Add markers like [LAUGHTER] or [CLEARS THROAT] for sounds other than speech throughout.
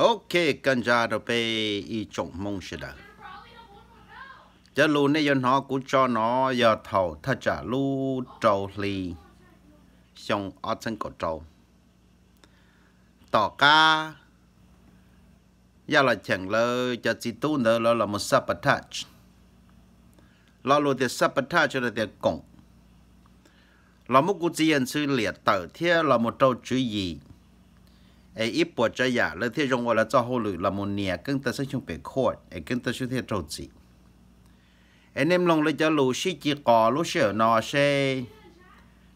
ok, cần ra đâu pe y trồng mông sẽ đỡ cho lu này cho nó cũng cho nó giờ thầu, thật trả lu trầu lì. Xong ở trên cổ trầu. Tỏ ca. Giờ là chẳng lơ cho chỉ tu nữa là là một sabotage lo luôn thì sabotage là thì cổng. Là một cái gì sự liệt tử thế là một trâu chữ gì? ấy ít bộ cho giả là thế trong gọi là cho hồ lử là một nhà cưng ta sẽ chung bể khói ấy cưng ta sẽ thế trâu gì anh em lòng lấy cho lũ sĩ chỉ có lũ sợ nó sẽ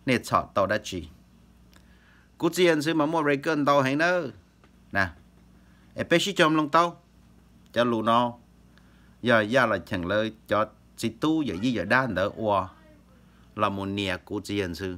nè chọn tàu đã chỉ cú chỉ anh sẽ mà mua rây cơn tàu hay nữa nè em bé sĩ chồng lòng tàu cho lũ nó giờ giờ là chẳng lời cho chỉ tu giờ gì giờ đa nữa qua là một nhà cú chỉ anh sư nên giờ nó đến đâu lên là một sĩ thả mà lọ rẻ hàng nữa cho lũ nó nên chỉ tàu nó ý xin tu lióถ้าจะถลุดโจลีช่องอันซึ่งกดโจเป็นลงเตา nếu không một chỗ nếu chỉ chỉ là cái trật tơ nếu có hay là mà nếu không một chỗ cái giống chùa nếu không một chỗ cái tụt tụt đi cho à nếu còn nói như có hay là mà à ô lúc này nó năng gỡ ít tuần năng chụp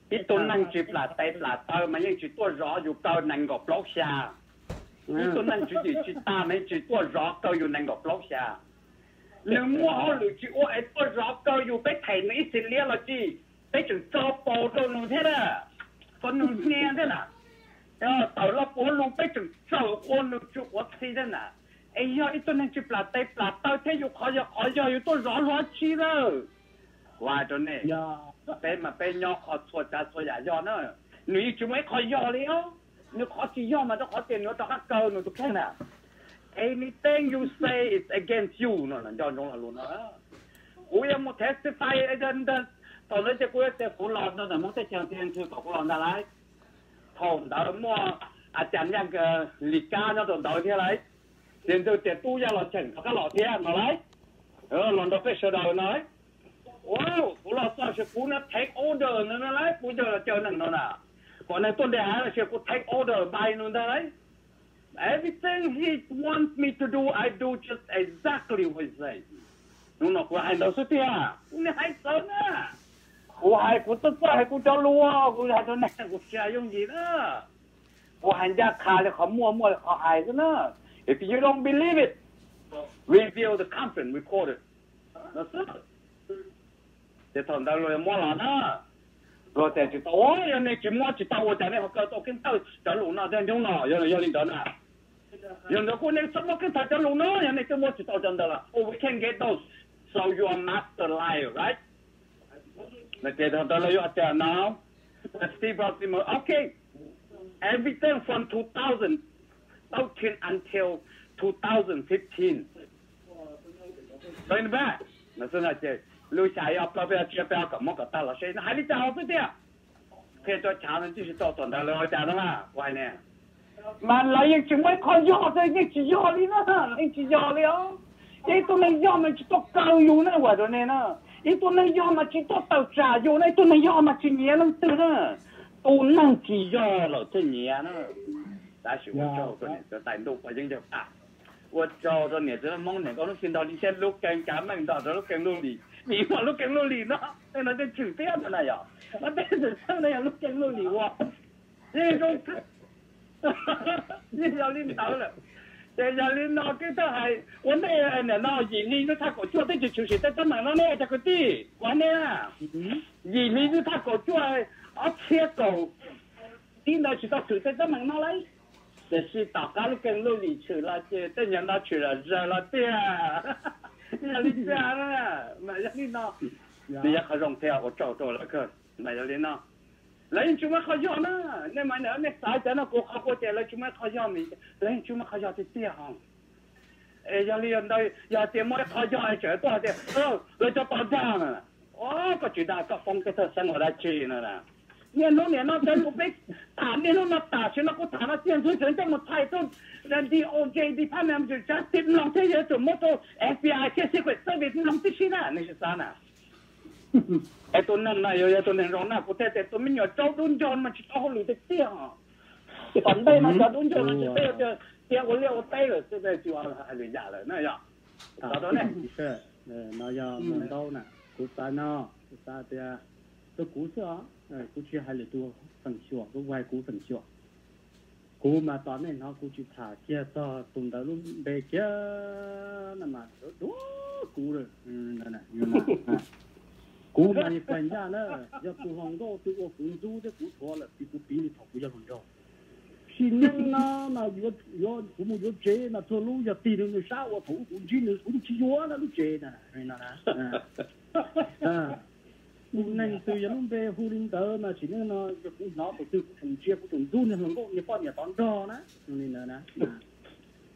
khó giờ khó giờ dù tua rõ rõ chi đâuว่าจนเนี่ยเป็นมาเป็นย่อขอสวดจะสวดอย่าย่อเนอะหนูจุไม่ขอย่อเลยอ่ะหนูขอจีย่อมาต้องขอเตียนหนูต้องเกินหนูต้องแค่น่ะ anything you say is against you นั่นย่อจงล 被嘛被鸟好错家错家要呢，你就没考要了，你考起要嘛都考点鸟到他高呢都看了。Anything you say is against you 呢，人家中了路呢。我也没 testify 一个人，到那些国家苦劳呢，没得像天去苦劳哪来？同到么啊，讲两个李家那种到天来，然后在都要老钱，他个老天哪来？呃，轮到被说到哪来？Wow take order nó hai take order by nó đó he wants me to do I do just exactly what he says. Nó nó hay đâu số tia cú này hay sợ nè cú hay cú tất cả hay cú cho lúa cú hay cho này cú chơi dùng gì nữa cú hành ra khai là khó mua hay cái nữa if you don't believe it review the conference record it. That's it te to ndalo le mo la na lo te ti to o ya ne ki mo ti ta wo ta ne ho ka to kin ta ta lu na den jong na ya ya lin da na ya no ko ne samo kin ta ta lu na ya ne ki mo ti ta jan da la oh we can get those. So you are master liar right? Na te da da la yo ta now Steve Baltimore. Okay everything from 2000 until 2015 Going back. That's what I said. 留下要不要去不要搞么搞大了，谁还得找不掉？可以做强人就是做转的了，家的嘛，乖呢。mà lại những chúng mới khó gió thôi những chỉ gió đi nữa những chỉ gió đi ó cái tôi này gió mà chỉ tốt cao yêu nữa quả rồi này nó cái tôi này gió mà chỉ tốt tàu trả yêu này tôi này gió mà chỉ nhẹ lắm từ nữa tôi năng chỉ gió là tôi nhẹ nữa đã chịu tôi cho tôi này tôi tại đâu phải những điều à 我照着你这梦呢，我都听到你先录跟家门到这录跟录 你我都跟路你呢那那个酒店的那样那边人上那样都跟路你哇你个是哈哈哈哈你要领导了在家领导跟着还我那奶奶呢你们是他国家队的球鞋在他奶奶呢这个地完了你们是他国系而且狗你拿去到球赛在门奶来这是大家都跟路里去了这等人拿去了扔了对那你这样了，买了你呢？你也可用票，我找到了个，买了你呢？人专门烤羊呢，那么那那啥在那过烤过节了，专门烤羊没？人专门烤羊的这样。哎，要你那要这么烤羊还全多的，哦，那叫爆炸了。哦，个巨大个风给它生我来去了啦。你要弄你那边我被打你弄那打去了给打到电池城这么快就那第二天就加进老天爷怎么都哎呀这些鬼特别是龙必须的那些渣男哎都那那有有都那种那不在在都没有交通叫我去找你的店啊。反对嘛交通叫我们这样叫我们两带了现在就要还人家了那样找到那个嗯那要弄到呢鼓掌弄鼓掌这样都鼓呃，估计还是多分析，都外国分析。我嘛，去查，介绍大，那么多古，嗯，那那，古家呢，要对我的了，比不比你要？那，那走路要，我，了呢，那，嗯。[LAUGHS] nên từ những về khu linh tơ mà chỉ nên nó nó phải từ thành chia cũng từng run nên nó như con nhà tón trò đó. Nên là nè.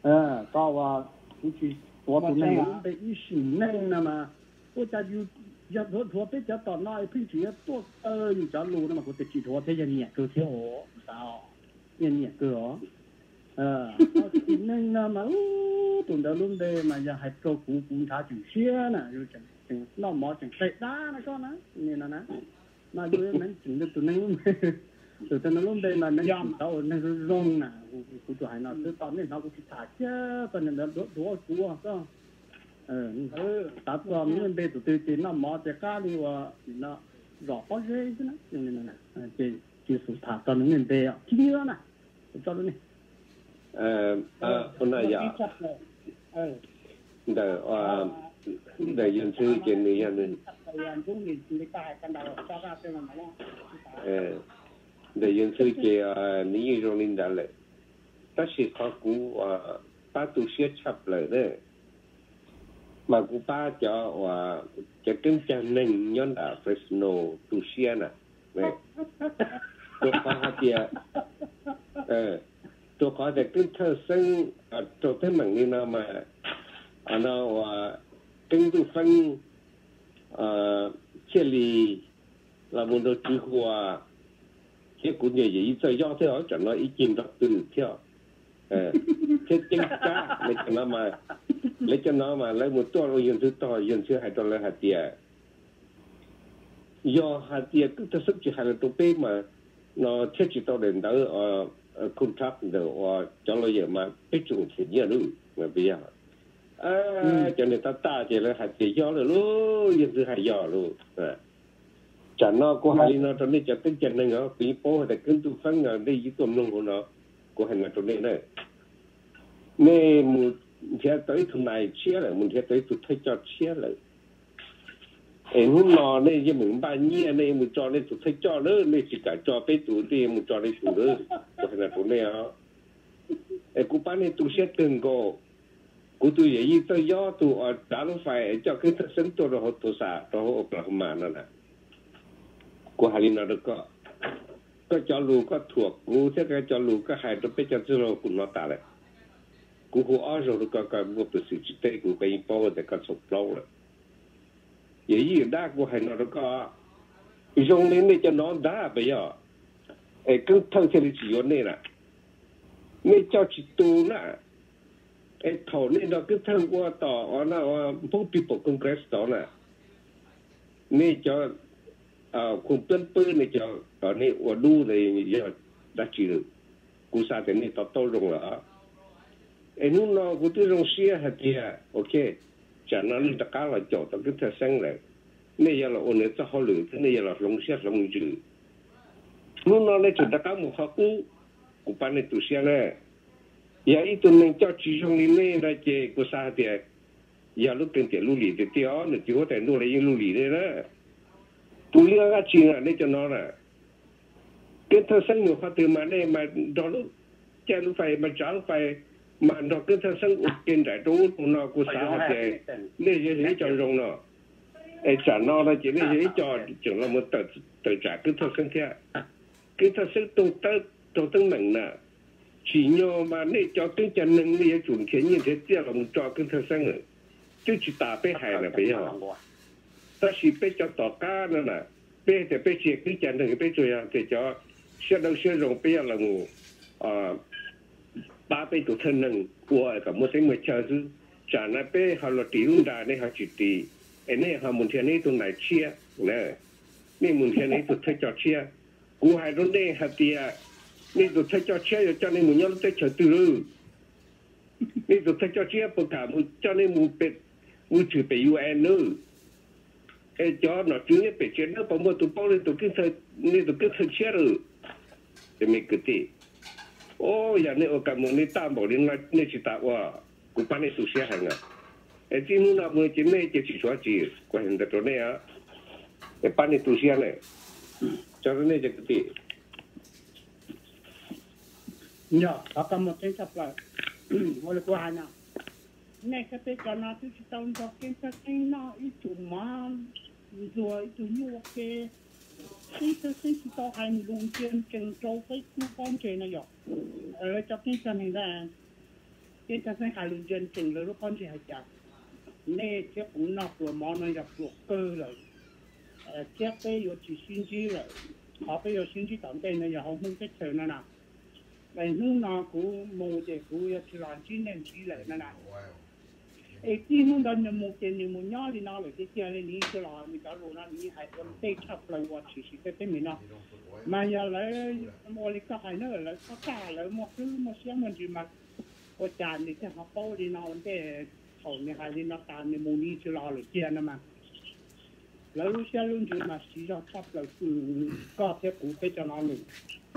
Ờ có và cũng chỉ tôi cũng ý nên là mà. Tôi cho dù giờ thua thua bây giờ tao nói phim chỉ tôi ơ như lù mà tôi chỉ thua thế giờ nhẹ cơ thiếu sao? Nhẹ nhẹ cơ ờ nên là mà tụi đó luôn đây mà giờ hay câu cũng cũng thả chủ xe nè rồi chẳng nó mỏ chẳng tệ đá nó có nó. Nên là nó mà đuôi mình chừng được tụi nó luôn [LAUGHS] tụi nó luôn đây mà nó yam tao nó rong nè. Cũng tụi nó. Tụi tao nên nó cũng thả chứ còn nó đổ đổ chúa có ờ ta tụi mình bây tụi tụi tụi nó mỏ thì cá đi và nó rõ có dễ chứ nó. Nên là nè chỉ chỉ sự thả tao mình bây à chỉ nhớ nè. Cho nó nè ờ ờ hôm nay giờ ờ ờ đại dân sư chuyện này nhà mình đại dân sư chuyện ní rồi linh đã lệ ta chỉ có cú ba tu siết chập lại đấy mà cú ba cho và cho kinh chân nên. Nhân đã Fresno tu siết nè này tôi có tia ờ tôi có thể kinh thơ sinh tôi thấy mạng đi nào mà nó và kinh tu phân chia lì là một đồ chữ của cái cuốn nhà gì cho do theo, chẳng nói ý kiến đọc từ theo. Ờ, thế chính cả lấy cho nó mà, lấy cho nó mà, lấy một toa rồi dân thứ to dân thứ hai toa lấy hạt tiền do hạt tiền cứ thật sự chỉ hai là tổ bê mà nó thiết chỉ tao đến đó ờ, ờ contract rồi ờ, cho nó giờ mà biết chung thì nhiều nữa mà bây giờ à cho nên ta ta chỉ là hạt chỉ gió rồi luôn yên hạt gió luôn. Chả nó có hai nó trong này chả tính chân này nó bị bố hay là cứng tu phăng ở đây với tôm nông của nó của hành trong này này nè một theo tới thằng này chia lại một theo tới tụt thấy cho chia lại. Em hôm nọ này với mình ba nhia này một cho này tụt thấy cho nữa này chỉ cả cho bé tụt đi một cho này tụt nữa. Của hành trong này á em cũng bán này tụt sẽ từng go กูตัวใหญ่ตัวย่อตัวอดดังไฟเจ้าคือทั้งสันตัวรหดตัวสาตัวอกหลังมานั่นแหละกูหาลินอะไรก็ ก็จอลูก็ถั่วกูเท่ากับจอลูก็หายตัวไปจันทร์โลกุนนอตาเลยกูหัวอ้อจอลูก็ก็มัวไปสิจิตเตกูก็ยิ่งป้อแต่ก็สบเล่าเลยใหญ่ยิ่งได้กูหายนอะไรก็ยงเล่นนี่จะนอนได้ไปย่อไอ้กึ่งทั้งเทลิจิโอนี่น่ะไม่เจ้าจิตตูน่ะ cái thổ nên đó cứ thông qua tỏ là phố people congress đó là nên cho ờ, cùng tuân pư này cho ở này ở đu này, giờ đã chỉ được. Cú sa thế này tao tao rong là em nu nó, cú tư rong xia hạt gì à? ok. Chả nó đi đặc là chỗ tao cứ theo sang này nên giờ là ôn này tao hỏi lử, thế giờ là rong xia rong dữ nu nó lấy chỗ đặc một học cú. Cú pan này tu ya itu neng cho chỉ trong lý lệ là chế của sa thì ya lúc tiền tiền lưu lì thì tiêu nó chỉ có thể nuôi lấy lưu lì đấy đó tu lia cái chuyện này cho nó là cái thơ sinh người phát từ mà đây mà đó lúc cha lúc phải mà cháu phải mà nó cái thơ sinh út tiền đại đô nó của sa thì nên gì gì cho rong nó ai trả nó là chỉ nên gì cho chẳng là một tờ tờ trả cái thơ sinh kia cái thơ sinh tu tơ tu tơ mình nè chỉ nhớ mà nãy cho cái chân nâng này chuẩn khiến như thế tiếc là một cho cái thơ sinh rồi chứ chỉ ta bé hài là bé họ ta chỉ bé cho tỏ cá nữa nè bé thì bé chỉ cái chân nâng bé rồi thì cho xe đâu xe rồng bé là ngủ à ba bé tụ thân nâng của cả một cái người chờ chứ chả là bé họ là tỷ hùng đà này họ chỉ tỷ em này họ muốn thiên này tụ này chia nè này muốn thiên này tụ thấy cho chia cú hai đôi đây hạt tiệt nên rồi thấy cho chia cho nên muốn nhau tới chờ từ lư. Nên rồi thấy cho chia bờ cả muốn cho nên muốn bệt muốn chửi bể UN nữa. Cái cho nó chứ nhé bể chuyện nữa bảo mua tụi bao lên tụi kinh thời nên tụi kinh thời chia rồi. Thì mình cứ tị ô giờ nên ở cả muốn nên tam bảo đến là nên chỉ tạo à cũng bán nên à. Cái chỉ muốn là muốn chỉ nên chỉ chỉ chỉ quan hiện tại chỗ này cái bán này. Cho nên cái tị đi nhờ có cầm một cái sắp lại. [CLEARS THROAT] Một là nào. Này cái cái cái nào thì tao cho cái cái cái nào ít chủ mà rồi ít chủ nhiều cái cái cái cái tao hay luôn trên trên châu cái nó con chơi này ở cho cái này là cái cái cái hay luôn trên trên rồi nó con hay chả này cũng nọc rồi món này gặp ruột, cơ rồi. Cái cái có chỉ xin chỉ rồi. Họ bây giờ xin chỉ tổng đây này giờ không không cái thời nào nào. vậy lúc nào cũng mua để cũng chỉ làm chỉ nên chỉ lại nè nè ấy chỉ lúc đó nhiều mua tiền nhiều mua nhỏ thì nào lại cái kia này đi cho làm mình cả luôn nó đi hay còn tây chấp lại qua chỉ chỉ cái cái mình nó mà giờ lại mua đi cái hay nữa lại có cả lại mua thứ mua xem mình chỉ mà có chán thì cái họ bao đi nào để thầu này hay đi nó tàn thì mua đi cho làm lại kia nè mà แล้วรู้เ Lăușelul din mașina capă cu cate cu pe tonalul.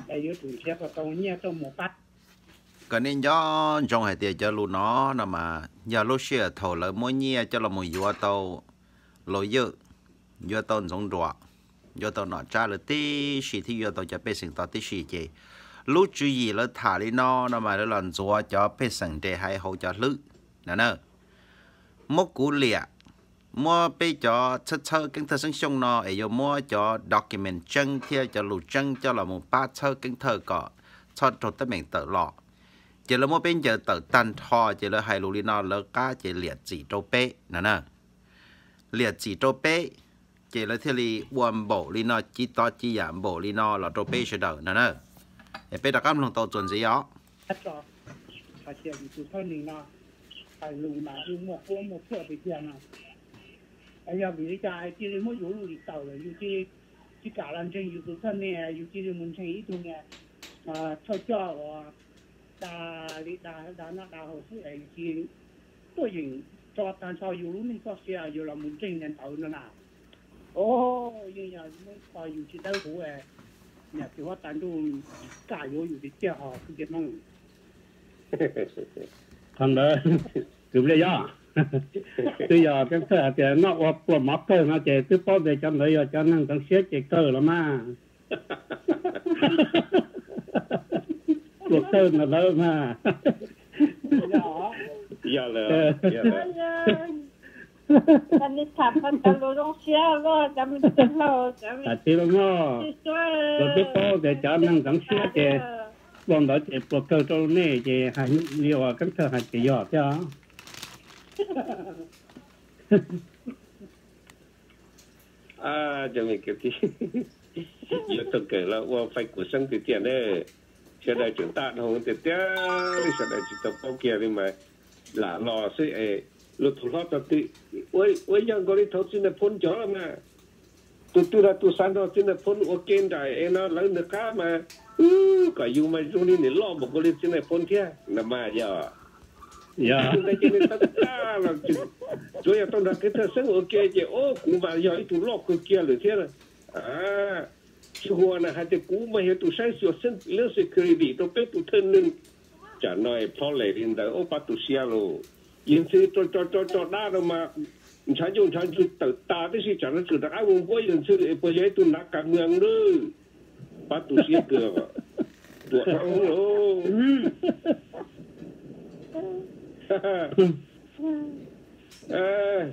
Để yếu trụ xe và tàu nhẹ tàu một bát. Cái nên do trong hải tiệt cho lũ nó là mà giờ lũ xe thầu lỡ mỗi nhẹ cho là một vua tàu lỗ dự vua tàu giống rùa vua tàu nọ cha là tí xì thì vua tàu cho bê sinh tàu tí xì chế lũ chú gì là thả đi nó là mà lỡ lần rùa cho bê sinh để hai hậu cho lữ nè nè, mốc cú liệt mua bây cho chất sơ kinh thơ sinh sông nó ấy mua cho document chân thia, cho lù chân, cho là một ba sơ kinh thơ có cho trộn tất mình tự lọ. Chỉ là mua bên giờ tự tan thò, chỉ là hai lù li nó lỡ cá, chỉ liệt chỉ trâu bê nè nè. Liệt chỉ trâu bê chỉ là thia li uom bộ li nó chỉ to chỉ giảm bộ li nó là trâu bê sẽ đỡ, nè nè. Để bây giờ các ông tàu chuẩn gì đó? Phải chuyện chỉ thôi mình nó phải lù mà một một thửa bị tiền nào. 哎呀，为家这里莫有路里到了，有这这家人真有做呢，有这里门前一种呢，啊，吵架啊，打你打打那打好是哎，这多人做但操有路你说是啊，有了门前人到了呐。哦，人家那把有些豆腐哎，你比我单独加油有的这好，是这弄。thằng đó cứ bây giờ Bây giờ cái thời thì nó qua qua mắt cơ nó chỉ cứ bao giờ cho người cho nên thằng xếp chỉ cơ là mà cuộc cơ là đâu mà. Giờ là giờ là Kan ni tapan kalau dong sia lo, kami tahu kami. à thì nó rồi biết bao giờ cho nên thằng xếp chỉ bọn đó chỉ cuộc cơ trong này chỉ hành liệu cái thời hành chỉ giọt cho à cho mình kiểu gì giờ tôi kể là qua phải của sinh từ tiền đấy. Sẽ đại chúng ta không thì tiếc sẽ đại chúng ta bao kia đi mà là lò sẽ ấy lúc thủ lót tập tự ôi ôi yang có đi thấu xin là phun chó mà tu tu là tu san đó xin là phun ok đại em nó lấy được cá mà. Ừ cả dù mà dùng đi để lo một cái xin là phun kia. Là mà giờ dạ. Chúng ta chỉ nên tất cả là rồi ya tông ra cái thơ sinh ok chứ ô cũng mà giờ itu lo cái kia thế là à chứ hoa là hai cái cũ mà hiện tu sai sửa sinh lên security tôi biết tu thân nên chả nói phó lệ hiện tại ô bắt tu xia rồi. Yên sư cho cho cho cho đa rồi mà. Chẳng dùng chẳng dùng tự ta cái gì chẳng nó chỉ là ai muốn quay yên sư bây giờ tu nát cả ngang nữa. Bắt tu xia cửa tuột không [LAUGHS] 哎，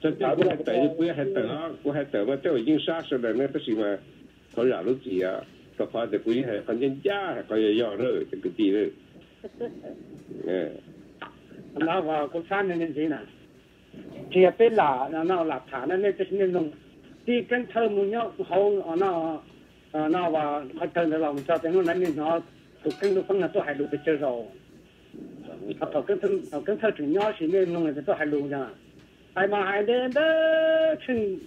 这打不来得，不要还等啊，我还等嘛，这已经三十了，那不行嘛，好让路子呀，搞怕的估计还反正家还搞要要了，这个地了，哎，那我我三年年前呢，这被拉那那拉他那那就是那种，地跟他们要好啊那啊那话，他他那老们家在那那那那，都跟着风啊都还路不接受。à thầu cái thơ thầu cái thơ chủ nhỏ thì nên nó là tôi hay lụ nha ai mà hay đến đó chừng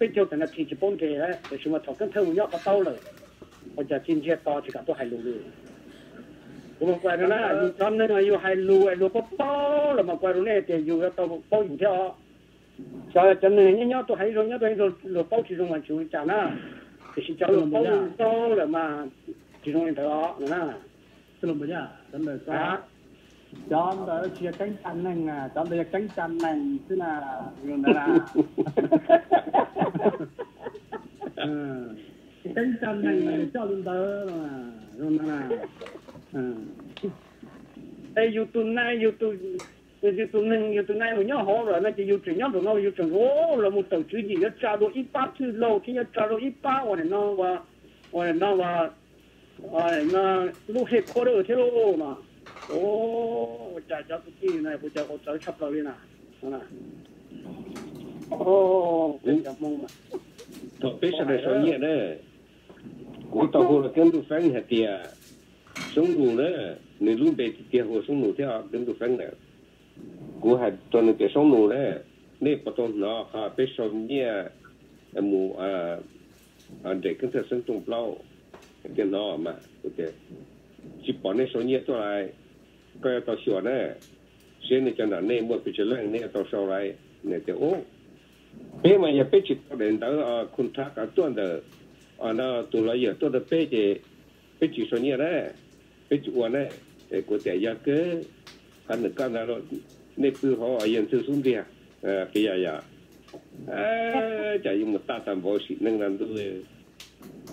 bây giờ cái nó thì chỉ bốn cái đấy để chúng ta thầu cái thơ muốn nhớ có tao rồi bây giờ chính chế to thì cả tôi hay lụ rồi 我怪的啦，有咱那个有海路哎，路不包了嘛，怪的那点有要到包油条，叫真的人家都还有人家都有路包其中嘛，就讲啦，就是叫路包包了嘛，其中一条那，是了不呀？咱们啥 ？chọn đợi chia cánh chăn này nè chọn đợi cánh chăn này thế là người là [LAUGHS] cánh chăn này cho lên đỡ mà rồi là yêu tu này yêu tu yêu tu này yêu tu này mình nhớ họ rồi nó chỉ chuyện nhớ rồi nó chuyện ô là một tàu chữ gì nó trả được ít ba thứ lâu thì nó trả được ít ba là nó và là nó và à nó lúc hết được thế luôn mà โอ้จ่าเจ้าสุกี้นายผู้เจ้าเขาชับเราเลยนะนะโอ้เป็นกับมงมาตบเป็นอะไรส่วนใหญ่เนี่ยกูตบหัวกันดูฟังเหตียสงรูเนี่ยในรุ่นเบ็ดเตียหัวสงรูเที่ยวกันดูฟังเนี่ยกูหัดตอนเตียสงรูเนี่ยนี่ประตูเนาะค่ะเป็นส่วนใหญ่หมู่อ่าเด็กกันเถอะซึ่งตรงเปล่าเตียนอมาโอเคจิปอนในส่วนใหญ่ตัวอะไร 去，他怎么我带的那个哦，小小大啊，啊，你你这还是个什么？你路子也大大呢？哎，我讲那个这这还路得些路子也大大哦，对不对？用得嘛？啊，把都下了，人家个地了。结完了家缝呢，家缝嘛，你不做的股，被都家缝的，三คน家呢，你不做的股的，啊，这种脑窿，哎，我领导要。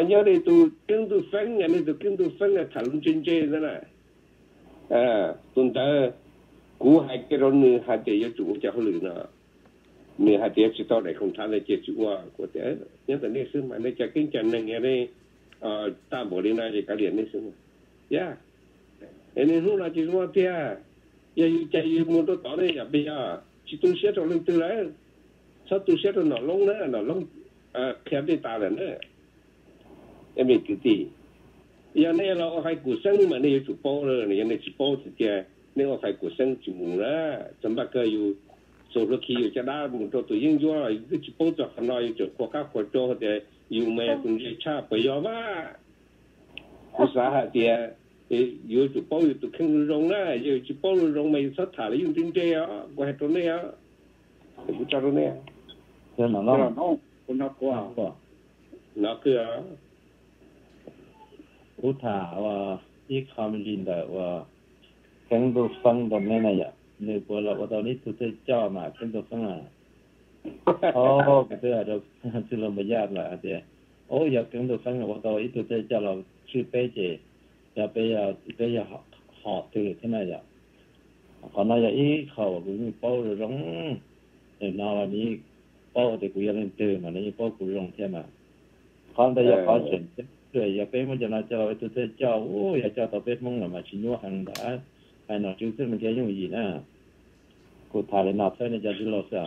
nhà này tu kiến tu phanh là thằng trên trên thế này, à tuần ta cú hai cái đó nữa hai cái yêu chủ cho họ nữa nữa hai cái chỉ tao để không tham để chế chủ à của thế nhớ mà nên xưng mà nên cho kinh trần này nghe đây ờ ta bỏ đi nay thì cái điện nên xưng yeah nên lúc nào chỉ mua giờ ya chạy mua tôi tỏ này là dạ, bây giờ chỉ tu xét trong lên từ lấy, sao tu xét cho nó lông nữa? Nó lông à khéo đi ta là nữa em biết cái gì ya này là hai cú sinh mà này chủ bao rồi này này chỉ bao thì tiền nếu mà phải của sinh chỉ muốn là chúng ta cơ yêu số lượng khi cho đã muốn cho tụi yên cho cái chỉ bảo cho hắn nói cho quốc gia quốc cho thì yêu mẹ cũng như cha bây giờ mà. Cái hội thì yêu chỉ bảo yêu tụi khinh rong á yêu chỉ bảo rong mày sát thả lấy dùng trên đây á qua hết này á. Cái cho này thế là nó nó cũng nó qua nó cứ cú thả và ít không linh đạo và cánh đồ phân đồng này này ạ nếu bữa là bắt đầu đi tụi tôi cho mà cánh đồ phân à. [LAUGHS] Ô cái đó chứ là bây [LAUGHS] giờ là thì ô giờ đồ phân là bắt đầu ít tụi tôi cho là chưa bé gì giờ bây giờ bây giờ họ từ thế này ạ. Còn nói ít khẩu cũng bao rồi giống nào là đi bao thì cũng lên từ mà nó bao cũng rong thế mà. Còn bây giờ có chuyện giờ bé mới cho nó cho tôi cho ô giờ cho tao bé mong là mà chỉ nhua hàng đã. Ai nói chúng tôi mình cái dùng gì nè cô thà lên nào thế này cho đi lo sao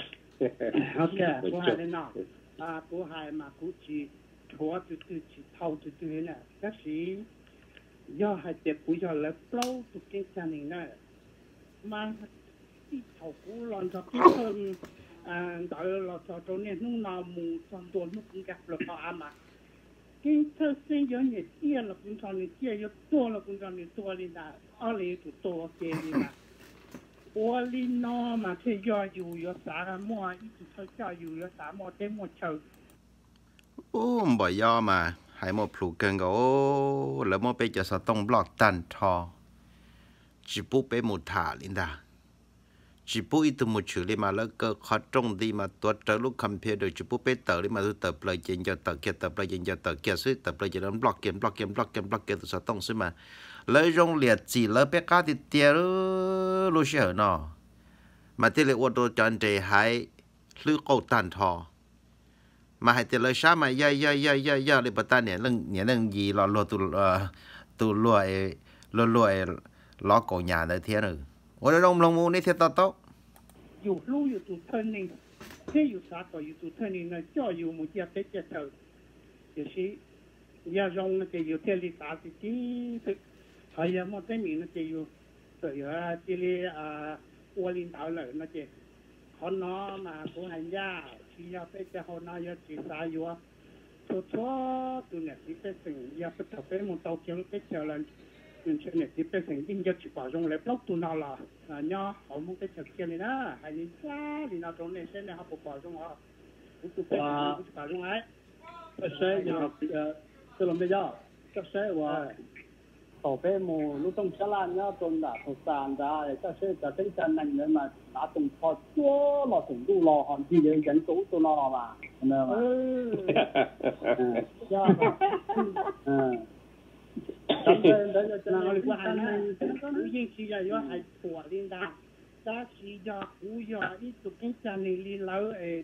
ok cô hai lên nào à cô hai mà cô chỉ thua từ từ chỉ thâu từ từ nè. Các sĩ do hai tiệp của do là lâu từ cái gia đình này mà đi thâu cú lon cho cái hơn. À đợi là cho chỗ này lúc nào mù trong tuần lúc cũng gặp được họ mà cái thơ sinh có nhiều tia là cũng cho nhiều tia có to là cũng cho nhiều to đi là ở đây tụ to kia đi là 我哩喏嘛，这要有要啥个么，一直说叫有要啥么，得么抽。 ô bỏ do mà hãy một phụ cần gỗ là một bây giờ sao tông block tan thò chỉ bút bé một thả lên đã Chỉ bố ít một chữ đi mà lỡ cơ khó trông đi mà tuột trở lúc compare được chỉ bố bé tờ đi mà tôi tập lại trên cho tờ kia tập lại trên cho tờ kia suy tập lại trên nó block game block game block game block game tôi sẽ tông suy mà lỡ rong liệt chỉ lỡ bé cá thì tiệt lúc sẽ nó mà thế lấy ô tô chọn trẻ hai lư cầu tàn thọ mà hai tiền lỡ sao mà ya ya ya ya ya để bắt ta nhẹ lưng nhẹ lưng gì lo lo tụ tụ lo lo lo lo cổ nhà đấy thế rồi 我哋用龙母你听得到？有路有做村呢，这有啥个有做村呢？那教育目前在接头，就是要让那个有天理啥子，还有么证明那个有，就有啊，这里啊，我领导了那个，可能嘛不很呀，需要在这后那要去啥有啊，错，都那是在成，要不特别么到叫在叫人。chuyện chuyện này thì bây giờ những cái chỉ bảo dùng lại block tuần nào là à, nhá họ muốn cái thực hiện này nè hay là xa thì nào trong này sẽ là họ bảo dùng họ cũng tu bảo chỉ bảo dùng ấy. Cái xe nhà tức là bây giờ các xe và tổ phê mù lúc trong xe lan nhá tuần đã thuộc sàn ra cái các xe cả tính chân này nữa mà đã từng khó chúa mà từng đu lò hòn chi để dẫn cũ tôi lo mà. Nên mà ừ. [LAUGHS] dạ. [LAUGHS] ừ okay. 嗱，我哋估下啦，已經試咗，如果係破啲單，打試咗，估咗呢度經濟你樓誒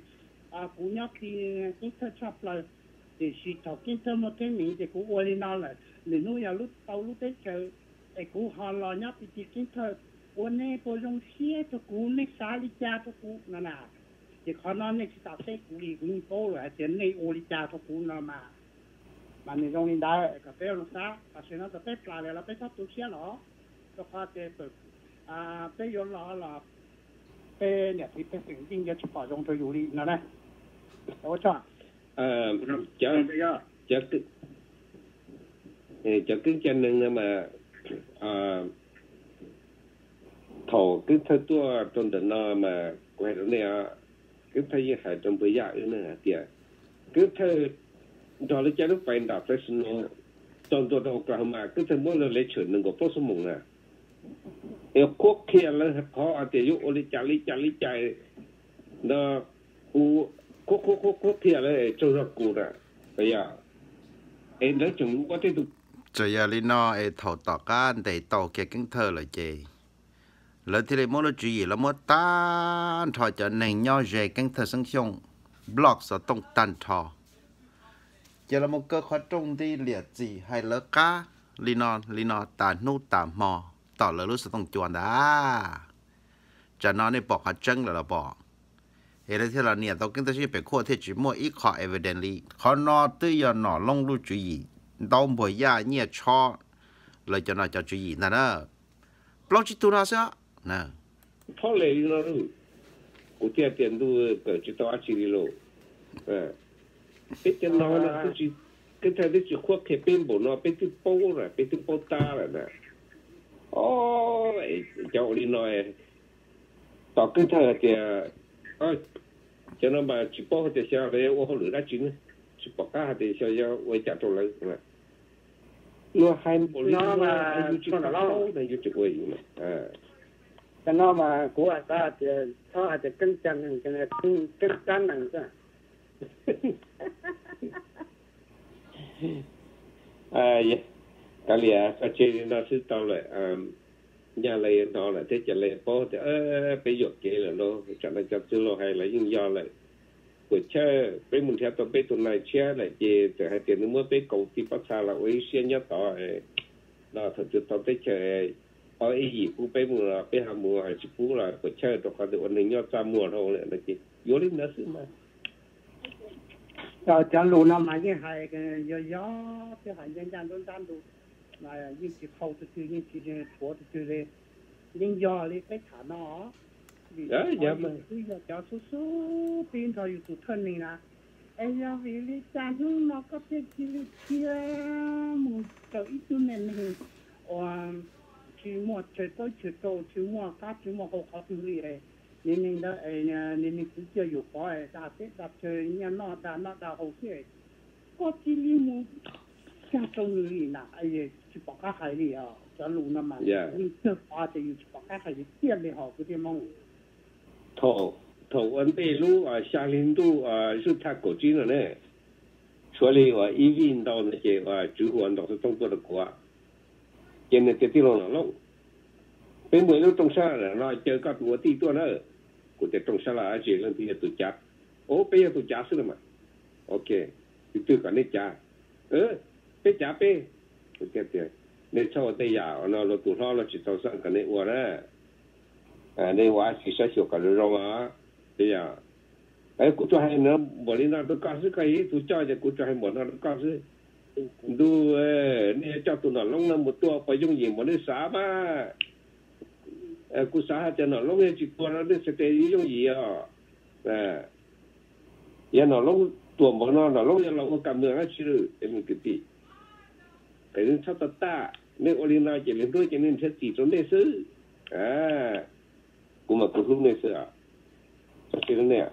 啊，估一啲經濟出嚟，就係頭經濟冇聽明就估我哋拿嚟，你攞又攞到攞得就誒估下來一啲經濟，我呢個用些就估呢啥呢家都估嗱嗱，就可能呢是搭些估嚟估多來，就呢我哋家都估啦嘛。Mà mà mình dùng đá cà phê nó sao à xin nó cà phê pla là phê sắp tu xia nó cho khoa tê tự à phê dùng nó là phê nhà thì phê sinh tinh cho chụp dùng cho dù đi. Nó này đâu cho à? Chợ chợ cái chợ cái chân nâng mà à thầu cái thứ tua trong đợt nó mà quay đó nè cái thấy hay trong bây giờ nữa kìa. Cái thứ đó là cha nó phải đào tới sinh nó Oklahoma cứ thế mỗi lần lấy chuyển đừng có phố số mùng nè. Yêu quốc kia là khó à, ở tiền yêu oli trả lý lý chạy nó u, quốc quốc quốc quốc kia là cho ra cụ nè. Bây giờ, em nói chừng có thể được giờ giờ lý nó em thầu tỏ để tàu kia kính thơ là gì lỡ thì lấy mỗi chú ý là mỗi tan thọ cho nên nhau về kính thơ sáng xong block sẽ tông tan thọ giờ là một cơ khó trung đi liệt gì hay lỡ cá li non li non tà nô tà mò tỏ lỡ lúc sẽ tông chuan đã chả nó này bỏ hạt chân là là bỏ hệ là thế là nhiều tao kinh tế chỉ phải khoa thế chỉ mua ít khó evidently khó nó tư giờ nó long lưu chú ý đau bồi ya nhẹ cho lời cho nó cho chú ý nè nè blog chỉ tu nó sao nè khó lấy nó rồi của tiền tiền tu cỡ chỉ tao chỉ đi lô biết cho nó là cái gì cái thời đấy chỉ khoác cái bên bộ nó bên cái bố rồi bên cái bố ta rồi nè ô cháu đi nói tao cái thời thì ơi cho nó mà chỉ bố thì sao đấy ô lửa đã chín chỉ bố cả thì sao sao quay chặt rồi lại nè nó hai nó mà nó là lâu này chỉ quay mà à cho nó mà của ta thì nó thì cân chân cái này cân cân chân này [LAUGHS] à dạ. Cái lìa cái chuyện nó sư tao lại à nhà lấy nó lại, thế chả lấy bố thì ơ bây giờ kia là nó chả lấy cho chứ lo hay là những do lại. Của chơi bây mình theo tao bây tuần này chơi lại gì thì hai tiền nữa mới bây cầu thì bắt xa là ấy xuyên nhất tỏ nó à. thật sự tao tới chơi ở ấy gì cũng bây mùa là bây hàng mùa hay chỉ là của chơi tao có được ổn định nhau ra mùa thôi, là gì vô lên nó sư mà cho cho lù nó mà cái hai cái gió gió cái hai dân gian đơn giản đủ. Mà những chỉ khâu từ từ những chỉ thua từ từ lên những gió đi cái thả nó dạ dạ mà giờ cho số số pin thôi tụ thân này nè. Em giờ vì lý cha nó nó có thể chỉ lý chia một cái ít tu này này chỉ một chơi tôi chơi tôi chỉ một cá chỉ một hộp hộp gì này 年龄的哎呀，年龄直接有保哎，大岁大岁，人家那大那大好些，我这里么，像中午里那哎呀，去把个海里啊，咱路那嘛，你这花的又去把个海里店里好不的嘛，头头温北路啊，下林路啊，是太过近了呢，所以话一运到那些啊，主管都是中国的国啊，现在这地方了弄，北美路中山了，那就搞多地多了。của để trong sala ở trên lên thì tụi cha ô bây giờ tụi cha xí mà ok, thì tôi còn nên cha ơ bé cha bé ok, thì nên sau đây giờ nó lo tụi nó lo chỉ tao sang cái này qua đó. À nên qua chỉ sẽ hiểu cái rồi mà. Bây giờ ấy cũng cho hay nó bỏ đi nó tôi có sức cái ý, tôi cho thì cũng cho hay bỏ nó có sức. Đu nè cho tụi nó lông nó một tua, phải dùng gì mà nó xả mà. 구사하잖아 롱에 집권하는 세대 이종 이어 에 얘는 롱 tuombonono long yang long kam ngang chiru em kiti pen cha ta ta ne olina je le do je nin thet ti ton de su à cũng mà cũng lúc này sửa cho cái này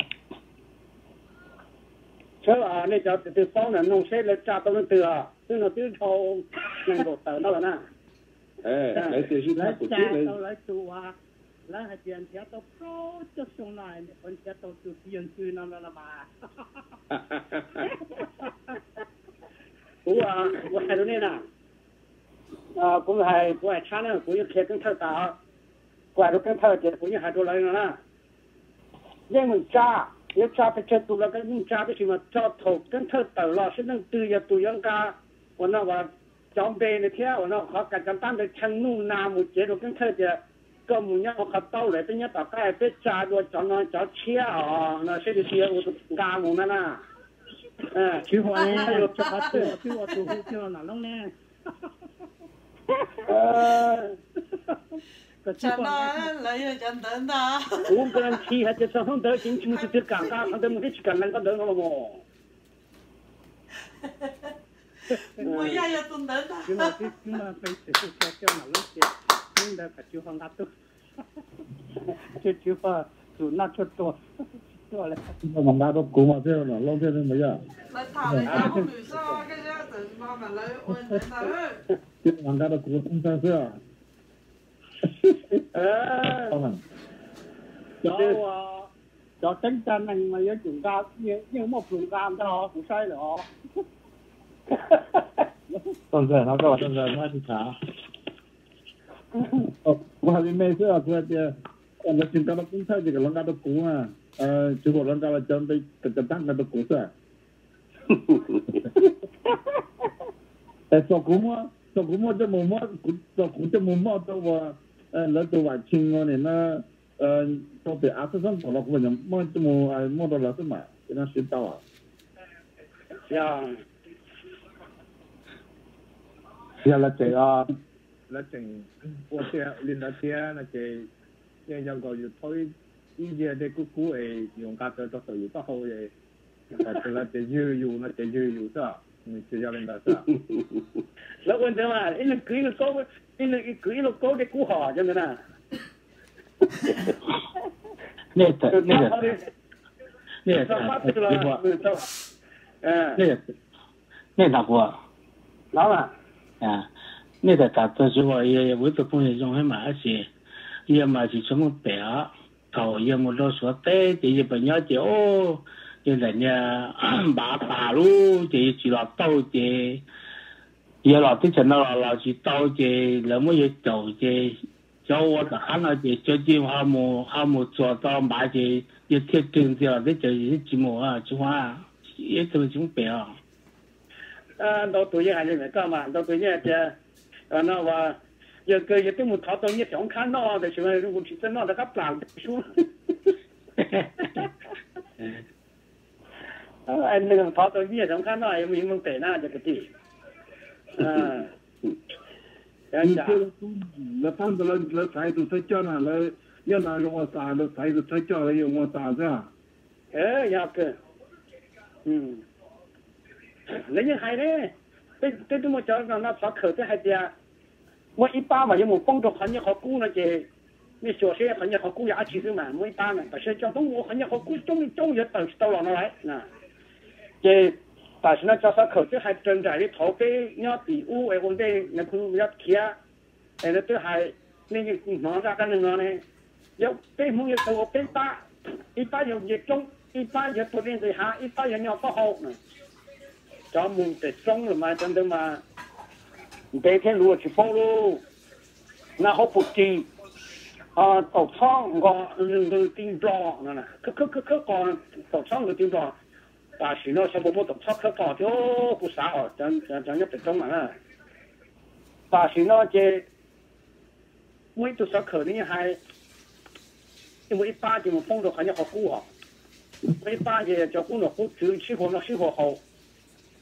chứ à này cho từ phong là nông sẽ là cha tôi từ à tức là tiêu thầu nên đổ tờ đó là na Eh, lấy tiền lấy. Lấy chú à, hạt tiền thì tao pro cho xong này, còn thì tao chú tiền chú năm là mà. [LAUGHS] Ủa, ủa hai đứa này nào? À, cũng hay, cũng hay chán nữa, cũng như kia cũng thở tao, cũng hay thở chết, cũng như hai đứa lấy nữa nè. Mình cha, nếu cha phải chết tụi nó cái cha phải chỉ mà cho thổ cái thở tao lo sẽ nâng tư giờ tụi ca, còn nó vào cái này à 车啊，那叫这方人弄谁来扎到那得啊？这个就朝能够得到了呢。哎，来就是他不接人。来做啊，来还点贴到高就上来，本贴到就变最那么了嘛。我啊，我还到你呢。啊，我还我还差呢，我又开跟头大，怪着跟头的，我还多来人了。因为扎，要扎的这多了，跟你扎的什么扎头跟头头了，是能对呀对样噶，我那话。chọn bề này 뭐야 야 돈단다 그만 그만 페이스 소시아시아 말로지 근데 같이 혼나도 chứ chứ mà dù nát chút tuổi mà mình đã đốt cú mà thế là lâu thế nên mấy giờ? Chứ mình đã đốt cú không sao thế à? [LAUGHS] Cho ờ, cho tránh tranh anh mà chúng ta nhưng một chúng ta cho họ cũng sai rồi [LAUGHS] Sandrine har klarat den här gitarren. Qua bên mê sữa qua kia em là chúng ta nó cũng thay chỉ cái lông đa độc cú à chứ còn lông đa là chân đây cái chân tăng là độc cú sữa tại sao cú mà sao cú mà cho mồm mà sao cú cho mồm mà cho và là cho vài chim ngon này nó cho bị áp suất của nó cũng vậy mà cho mồm mà đồ là thế mà cái nó sẽ tao à Yeah giờ là chị à là chị 我这领导这那个这有个要推以前的姑姑诶用家在做手术不好诶，但是那这又有那这又有啥？你只要领导啥？老公怎么？因为给了高，因为给了高的顾好，真的呢。那个那个。那个，那个，那个，那个，那个，老板。啊，那个大多数话也为了工业用很嘛些，也嘛是什么白啊，头也没多说对，这一本要的哦，就人家马大路这去了刀这，也老的成了老老去刀这，那么也走这。叫我的喊了这，最近还没还没做到买这，也贴定掉，这就是寂寞啊，就话也都这么白啊。 À đâu tụi nhà như vậy cơ mà đâu tụi nhà nó và giờ cái giờ tôi muốn thọ tôi như trong khăn nó để xem là cũng chỉ cho nó là cấp làm xuống anh đừng thọ tôi như trong khăn nó em mình muốn tệ na cho cái gì à là thằng đó là sai tụi sai cho là là nhớ là dùng sa là sai tụi sai cho là dùng sa ra ờ dạ cơ 人家还呢，这这这么讲那跑口子还嗲，我一般嘛，要么帮助行好过那些，那小些行好过也其实蛮，我一般嘛，不是通我物好过，终终于到到老那来，啊，这，但是呢，叫啥口子还正在的逃避，要比物，我这那可能要啊，哎，那都还那个忙啥干那个呢，要被木要投被打，一般有集中，一般要不认识哈，一般要不好呢。cho mình để sống là mà chẳng thế mà. Để thế lúa chỉ phong lô na hốc bột chi à tổ phong gò lưng lưng tin đỏ nè nè. Cứ cứ cứ cứ, còn tổ phong lưng tin đỏ ta chỉ nó sẽ bố bố tổ phong cứ còn thiếu cứ xã ở chẳng chẳng chẳng nhất định mà nè. Ta chỉ nó chơi mấy tụ sao khởi này hay ba thì mà phong được khả năng học cũ hả mấy ba thì cho cũ nó cũ chữ chữ hồ nó chữ hồ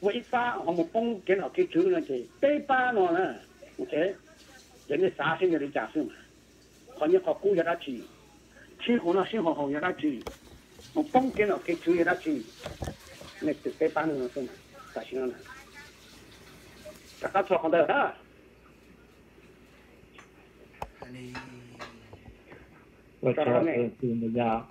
生活好，我一般我们碰见好去做那些，一般呢呢，OK，人家啥生活的家属嘛，肯定好过有得住，起可能生活好有得住，我碰见好去做有得住，那就一般的说嘛，啥行了？大家做好的哈。Honey. 我操，这这么家。